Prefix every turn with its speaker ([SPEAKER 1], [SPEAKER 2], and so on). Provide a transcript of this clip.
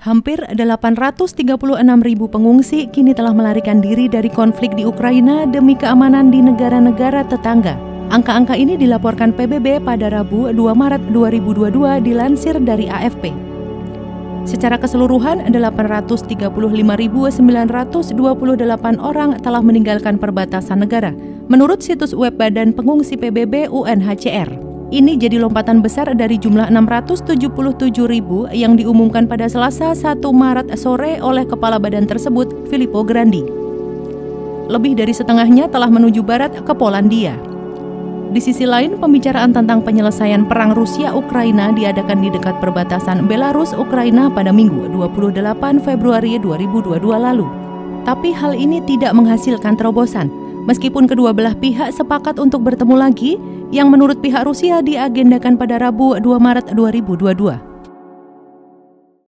[SPEAKER 1] Hampir 836 ribu pengungsi kini telah melarikan diri dari konflik di Ukraina demi keamanan di negara-negara tetangga. Angka-angka ini dilaporkan PBB pada Rabu 2 Maret 2022 dilansir dari AFP. Secara keseluruhan, 835.928 orang telah meninggalkan perbatasan negara, menurut situs web Badan Pengungsi PBB UNHCR. Ini jadi lompatan besar dari jumlah 677 ribu yang diumumkan pada Selasa 1 Maret sore oleh Kepala Badan tersebut, Filippo Grandi. Lebih dari setengahnya telah menuju barat ke Polandia. Di sisi lain, pembicaraan tentang penyelesaian perang Rusia-Ukraina diadakan di dekat perbatasan Belarus-Ukraina pada Minggu 28 Februari 2022 lalu. Tapi hal ini tidak menghasilkan terobosan, meskipun kedua belah pihak sepakat untuk bertemu lagi yang menurut pihak Rusia diagendakan pada Rabu 2 Maret 2022.